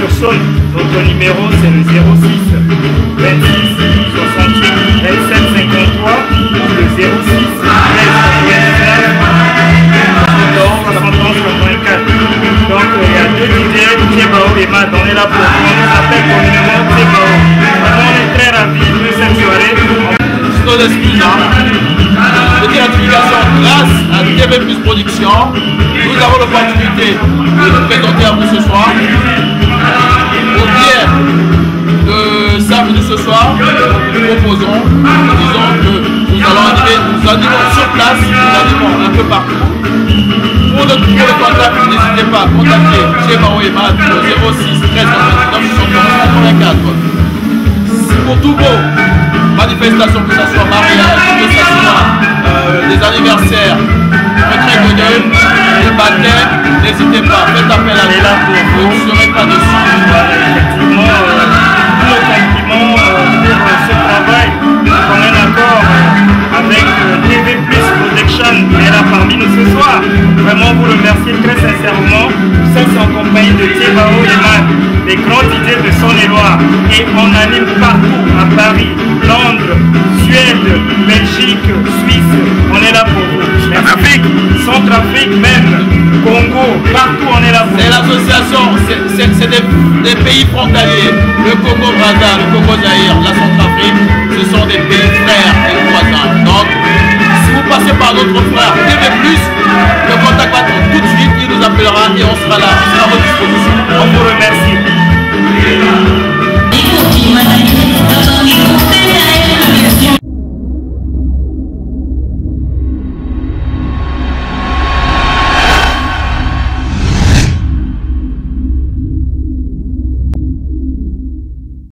Notre numéro, c'est le 06 26 65 27 53 ou le 06 54. Donc, il y a deux vidéos DJ Mao et On est là pour on les appelle communément DJ On est très ravis de cette soirée. Snow de Petite grâce à TV Plus Production, nous avons l'opportunité de nous présenter à vous ce soir. Ce soir, nous proposons, nous disons que nous allons animer, nous animons sur place, nous animons un peu partout. Pour le, pour contact, n'hésitez pas à contacter Mao et Matt au 06 13 99 74. Pour tous vos manifestations, que ce soit mariage, que soir. Vraiment vous remercier très sincèrement. C'est en compagnie de Thiebao Eman, des grandes idées de Saône-et-Loire. Et on anime partout à Paris, Londres, Suède, Belgique, Suisse. On est là pour vous. Afrique, Centrafrique même, Congo, partout on est là pour C'est vous. l'association, c'est- des, des pays frontaliers. Le Congo Brazza, le Congo Zaïre, la Centrafrique, ce sont des pays frères sera là, à votre disposition.